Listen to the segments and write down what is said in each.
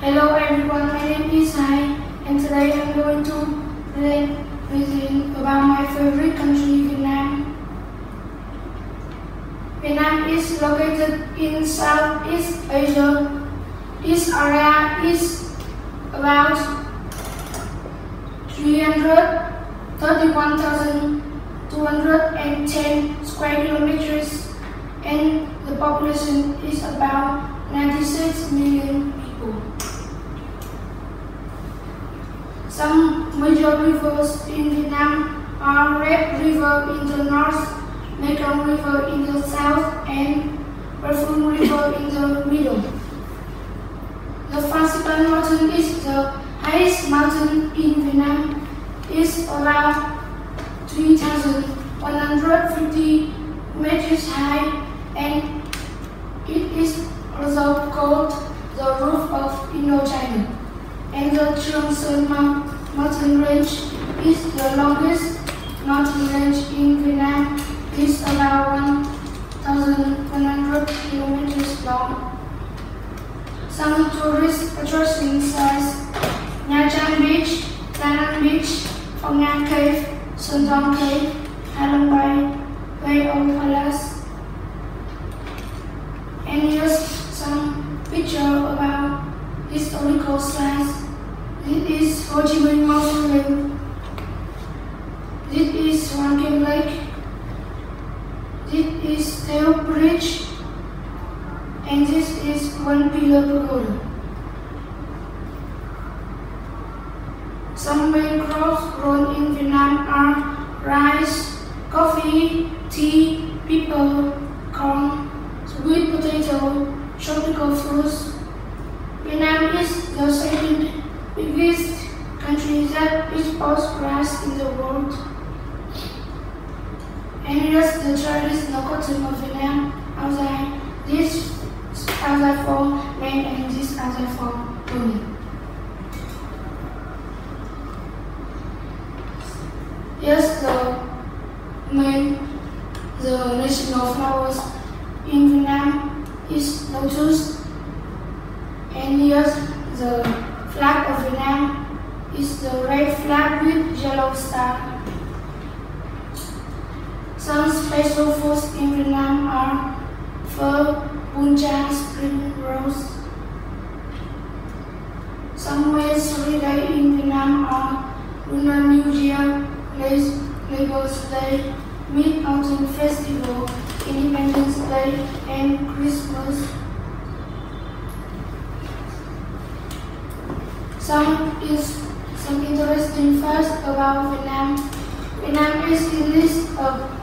Hello everyone, my name is Hai and today I'm going to present present about my favorite country, Vietnam. Vietnam is located in Southeast Asia. This area is about 331,210 square kilometers and the population is about 96 million people. Some major rivers in Vietnam are Red River in the north, Mekong River in the south, and Phu River in the middle. The Phan Xipang Mountain is the highest mountain in Vietnam. It's around 3,150 meters high and it is also called the roof of Indochina. And the Trường Sơn mountain range is the longest mountain range in Vietnam. It's about 1,100 kilometers long. Some tourist attractions are Nha Trang Beach, Da Nang Beach, Phong Nha Cave, Sơn Đoòng Cave, Ha Long Bay, Bay of Palace, and here's some picture about historical sites. This is Ho Chi Minh Mausoleum. This is Kim Lake. This is Tail Bridge. And this is One Pillar Pagoda. Some main crops grown in Vietnam are rice, coffee, tea, people, corn, sweet potato, tropical fruits. Vietnam is the second biggest country that exports rice in the world. And here's the traditional custom of Vietnam outside this outside for men and this outside for women. Here's the main the national flowers in Vietnam is lotus and here's the flag of Vietnam is the red flag with yellow star. Some special foods in Vietnam are pho, bún chả, spring rolls. Some ways holiday in Vietnam are Lunar New Year, Labor Day, Mid-Autumn Festival, Independence Day, and Christmas. Some is some interesting facts about Vietnam. Vietnam is the list of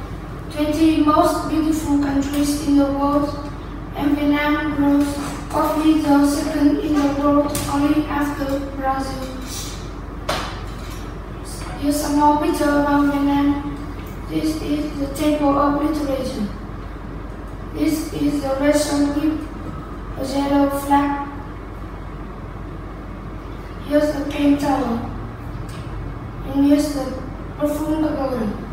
20 most beautiful countries in the world, and Vietnam grows coffee the second in the world only after Brazil. Here's some more picture about Vietnam. This is the Temple of Literature. This is the with a yellow flag. Here's the King Tower. And here's the Perfume Pagoda.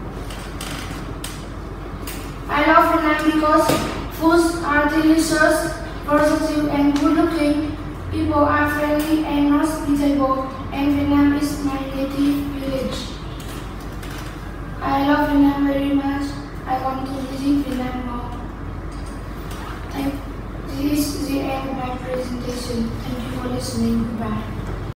I love Vietnam because foods are delicious, and good looking. People are friendly and hospitable and Vietnam is my native village. I love Vietnam very much. I want to visit Vietnam more. Thank, this is the end of my presentation. Thank you for listening. Goodbye.